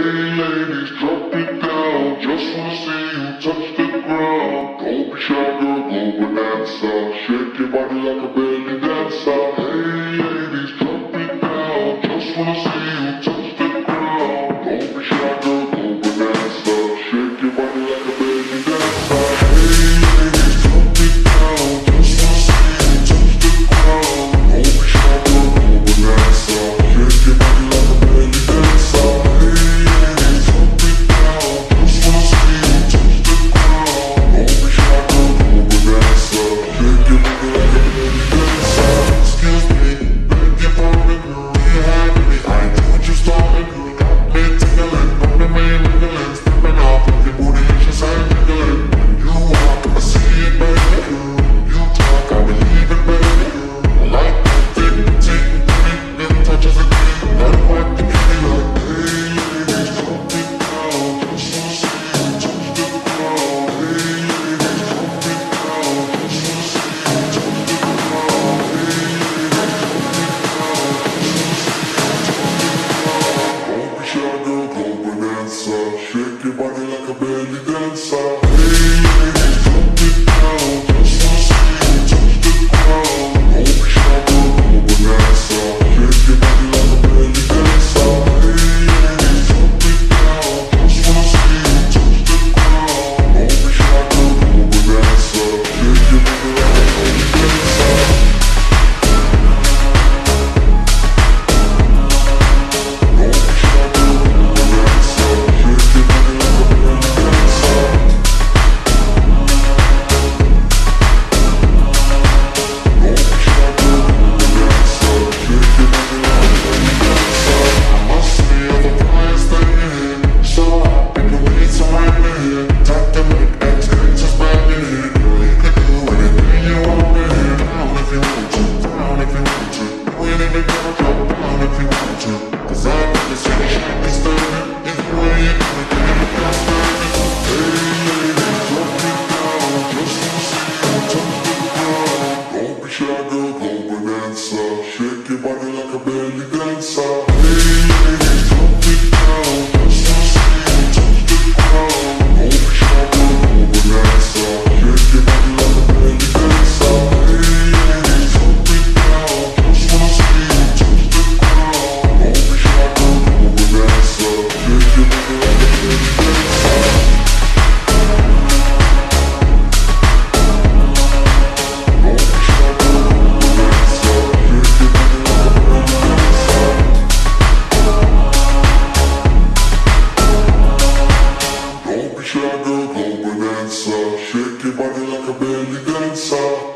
Hey ladies, drop it down. Just wanna see you touch the ground. Don't be shy, girl, go bonanza. Shake your body like a belly dancer. Hey ladies, drop it down. Just wanna see. if you want to Cause I'm in the same, it's dirty, it's the way dancer. Shake your body like a belly dancer.